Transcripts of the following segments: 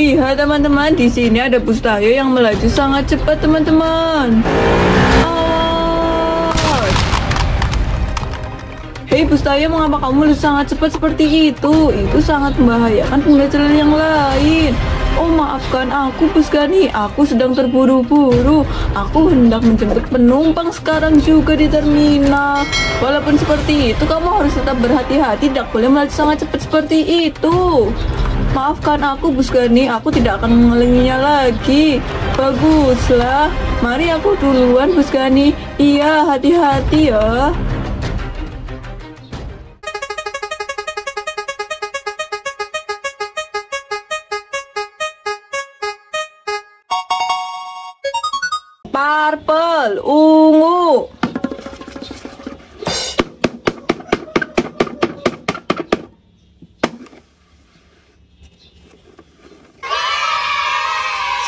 Lihat teman-teman, di sini ada Bustayo yang melaju sangat cepat teman-teman. Awas. Hei Bustayo, mengapa kamu melaju sangat cepat seperti itu? Itu sangat membahayakan pengguna yang lain. Oh maafkan aku Buskani, aku sedang terburu-buru. Aku hendak menjemput penumpang sekarang juga di terminal. Walaupun seperti itu, kamu harus tetap berhati-hati, tidak boleh melaju sangat cepat seperti itu. Maafkan aku Busgani, aku tidak akan mengulanginya lagi. Baguslah, mari aku duluan Busgani. Iya, hati-hati ya. Purple, ungu.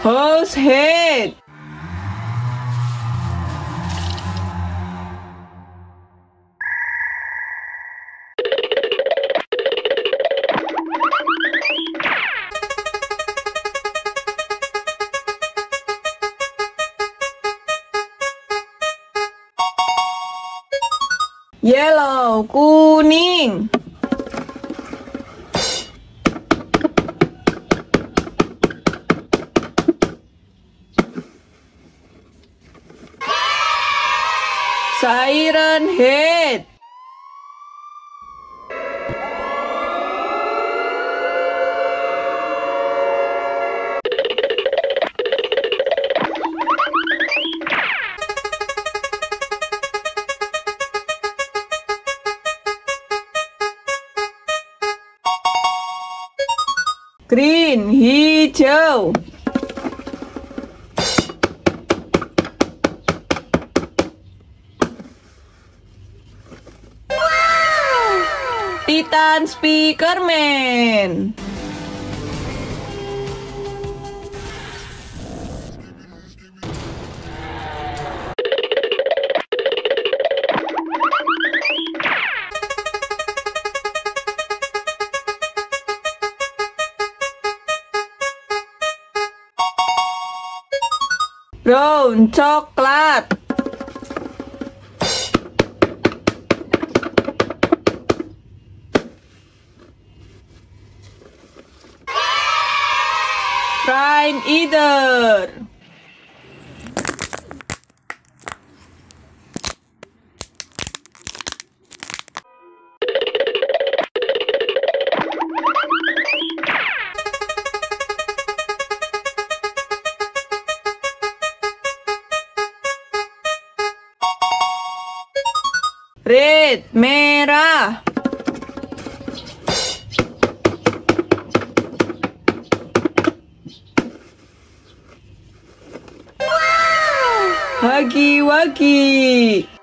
Hose head. Yellow, kuning. Siren head. Green, hijau. Titan Speakerman. Brown coklat. time either. Red, Mera. Huggy Wuggy!